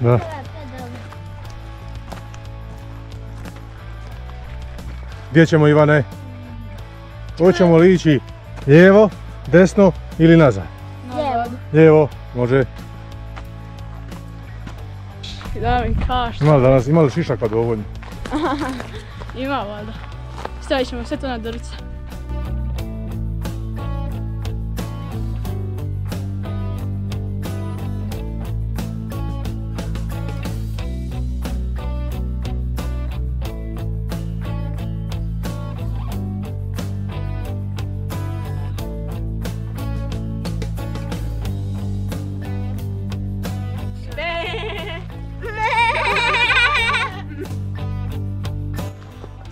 Da. Gdje ćemo Ivane? Hoćemo li ići lijevo, desno ili nazad? Lijevo. Lijevo, može. Da mi kaš. Ima li danas, ima li šišaka dovoljno? Ima valjda. Stavit ćemo sve to na drce.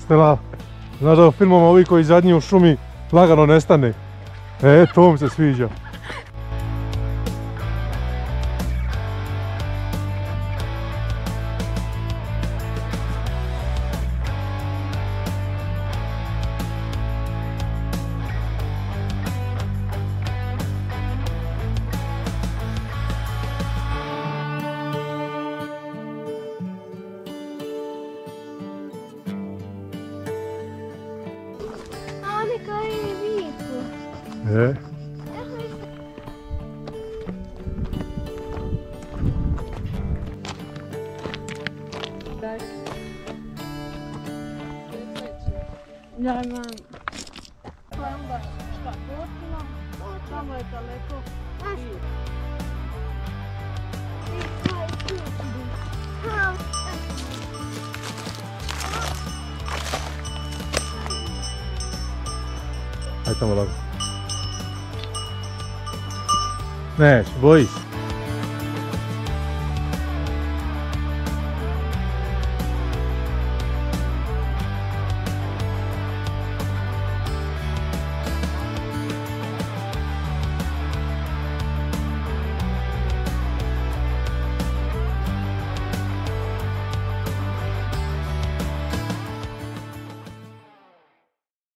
Stela, znaš da u filmama ovi koji zadnji u šumi lagano nestane. E, to mi se sviđa. É. Ja imam pamba, Vamos potpuno, tamo je daleko. Znaš, ti taj tu. Aí tamo logo. né bois.